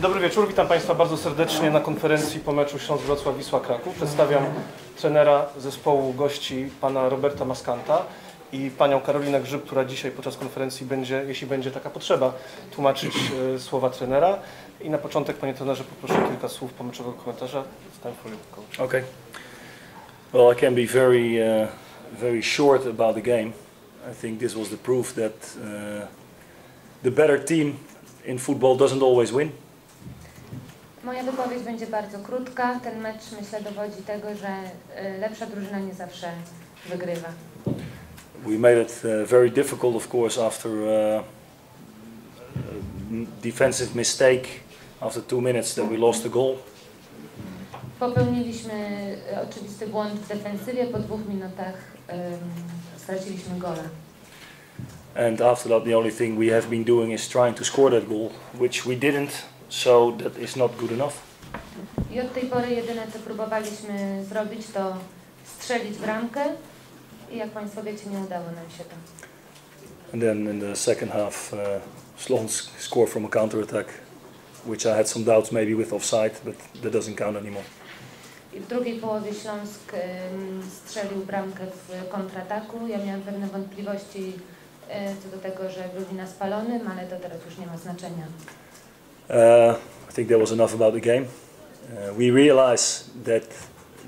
Dobry wieczór, witam Państwa bardzo serdecznie na konferencji po meczu Śląsk Wrocław Wisła Kraków. Przedstawiam trenera zespołu gości pana Roberta Maskanta i panią Karolinę Grzyb, która dzisiaj podczas konferencji będzie, jeśli będzie taka potrzeba, tłumaczyć e, słowa trenera. I na początek, panie trenerze, poproszę kilka słów pomyczowego komentarza. It's time for you, coach. Okay. Well, I can be very, uh, very short about the game. I think this was the proof that uh, the better team in football doesn't always win. Moja wypowiedź będzie bardzo krótka. Ten mecz myślę dowodzi tego, że y, lepsza drużyna nie zawsze wygrywa. We made it uh, very difficult, of course, after uh, a defensive mistake. After two minutes, that we lost the goal. Popełniliśmy y, oczywisty błąd w defensywie. Po dwóch minutach ym, straciliśmy gola. And after that, the only thing we have been doing is trying to score that goal, which we didn't. So that is not good enough. I od tej pory jedyne co próbowaliśmy zrobić to strzelić bramkę i jak Państwo wiecie nie udało nam się to. And then in the second half, uh, Slons scored from a counter attack, which I had some doubts maybe with offside, but that doesn't count anymore. I w drugiej połowie Śląsk ym, strzelił bramkę w kontrataku. Ja miałam pewne wątpliwości co do tego, że był na spalonym, ale to teraz już nie ma znaczenia. Uh, I think that was enough about the game. Uh, we realize that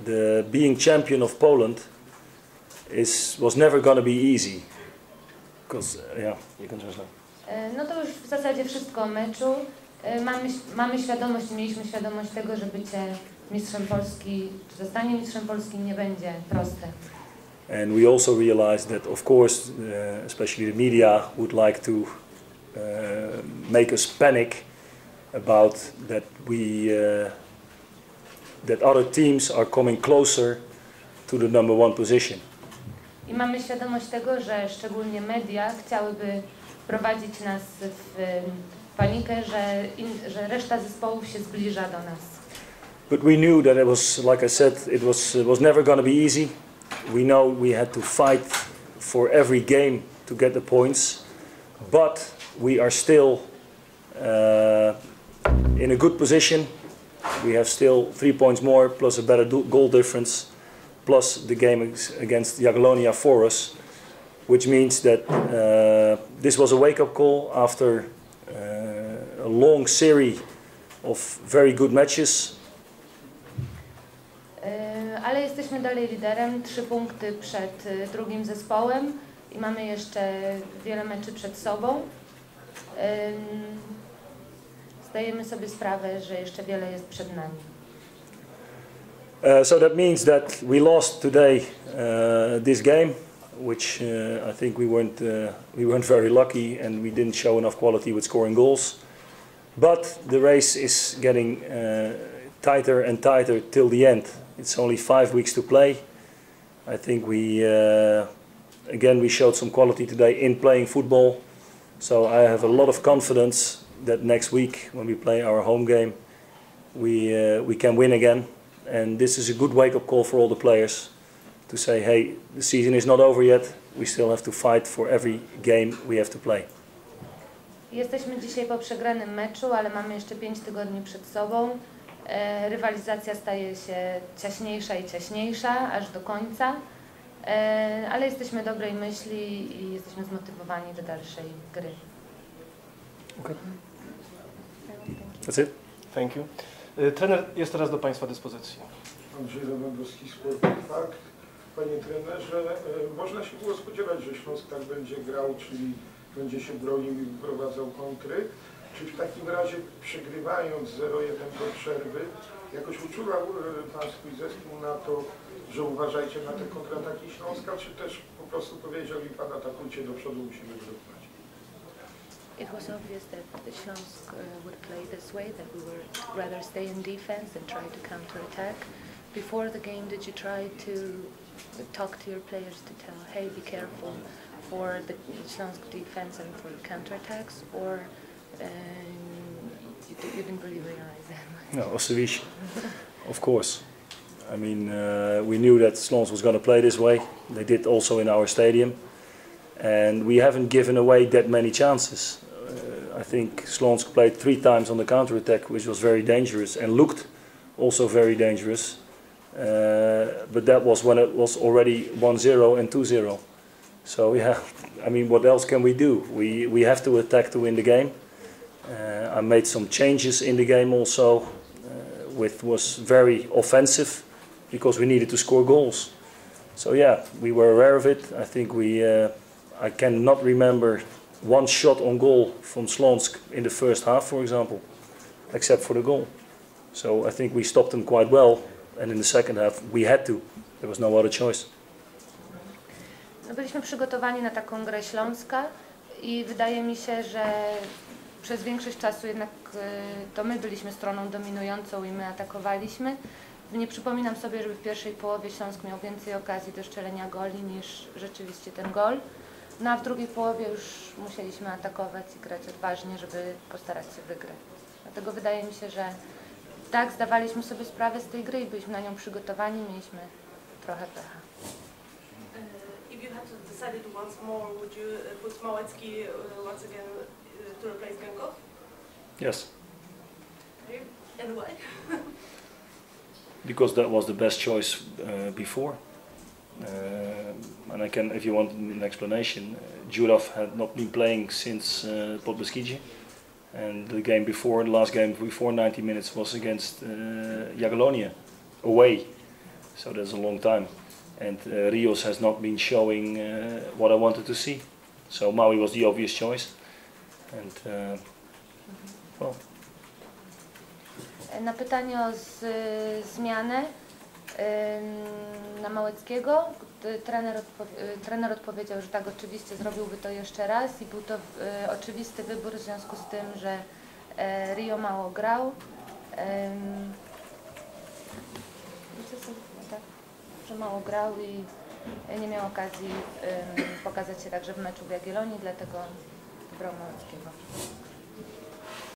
the being champion of Poland is was never going to be easy. Because uh, yeah, you can translate. E, No to już w zasadzie wszystko o meczu. E, Mamy, mamy świadomość, mieliśmy świadomość tego, że bycie mistrzem Polski, czy zostanie mistrzem Polski nie będzie proste. And we also realized that, of course, uh, especially the media would like to uh, make us panic about that we uh, that other teams are coming closer to the number one position. I mamy świadomość tego, że szczególnie media chciałyby wprowadzić nas w panikę, że, in, że reszta zespołów się zbliża do nas. But we knew that it was, like I said, it was it was never going to be easy. We know we had to fight for every game to get the points, but we are still uh, in a good position. We have still three points more, plus a better goal difference, plus the game ag- against Jagiellonia for us, which means that uh, this was a wake-up call after uh, a long series of very good matches. Ale jesteśmy dalej liderem, trzy punkty przed e, drugim zespołem i mamy jeszcze wiele meczy przed sobą. Em, Zdajemy sobie sprawę, że jeszcze wiele jest przed nami. Uh, so that means that we lost today uh, this game, which uh, I think we weren't uh, we weren't very lucky and we didn't show enough quality with scoring goals. But the race is getting uh, tighter and tighter till the end. It's only five weeks to play. I think we uh, again we showed some quality today in playing football. So I have a lot of confidence that next week when we play our home game, we uh, we can win again and this is a good wake-up call for all the players to say, hey, the season is not over yet. We still have to fight for every game we have to play. Jesteśmy dzisiaj po przegranym meczu, ale mamy jeszcze pięć tygodni przed sobą. E, Rywalizacja staje się ciaśniejsza i ciaśniejsza, aż do końca. E, Ale jesteśmy dobrej myśli i jesteśmy zmotywowani do dalszej gry. That's it. Thank you. E, Trener jest teraz do Państwa dyspozycji. Andrzej Lewandowski, Sport Fakt. Panie trenerze, można się było spodziewać, że Śląsk tak będzie grał, czyli będzie się bronił i wyprowadzał kontry. Czy w takim razie przegrywając 0-1 do przerwy, jakoś uczulał e, Pan swój zespół na to, że uważajcie na te kontrataki Śląska, czy też po prostu powiedział mi Pan atakujcie do przodu, musimy wyrównać? It was obvious that the Shansk uh, would play this way, that we would rather stay in defense than try to counterattack. Before the game, did you try to talk to your players to tell, hey, be careful for the Shansk defense and for counterattacks, or you, didn't really realize that? No, of course. I mean, uh, we knew that Slons was going to play this way. They did also in our stadium. And we haven't given away that many chances. Uh, I think Slonsk played three times on the counter attack, which was very dangerous and looked also very dangerous. Uh, but that was when it was already 1-0 and 2-0. So yeah, I mean, what else can we do? We we have to attack to win the game. Uh, I made some changes in the game also, uh, with was very offensive because we needed to score goals. So yeah, we were aware of it. I think we. Uh, I cannot remember one shot on goal from Slonsk in the first half, for example, except for the goal. So I think we stopped them quite well, and in the second half we had to. There was no other choice. No byliśmy przygotowani na taką grę Śląska i wydaje mi się, że przez większość czasu jednak y, to my byliśmy stroną dominującą i my atakowaliśmy. Nie przypominam sobie, żeby w pierwszej połowie Śląsk miał więcej okazji do strzelenia goli niż rzeczywiście ten gol. No a w drugiej połowie już musieliśmy atakować i grać odważnie, żeby postarać się wygrać. Dlatego wydaje mi się, że tak, zdawaliśmy sobie sprawę z tej gry i byliśmy na nią przygotowani, mieliśmy trochę pecha. If you had to decide it once more, would you put Małecki once again to replace Genkow? Yes, And why? because that was the best choice uh, before. Uh, and I can, if you want an explanation, uh, had not been playing since uh, Podbeskidzie. And the game before, the last game before 90 minutes was against uh, Jagiellonia, away. So that's a long time. And uh, Rios has not been showing uh, what I wanted to see. So Maui was the obvious choice. And well, Na pytanie o z, zmianę na Małeckiego, trener, odpowie, y, trener odpowiedział, że tak oczywiście zrobiłby to jeszcze raz i był to y, oczywisty wybór w związku z tym, że e, Rio mało grał. No tak, że mało grał i nie miał okazji pokazać się także w meczu w Jagiellonii, dlatego Браманского.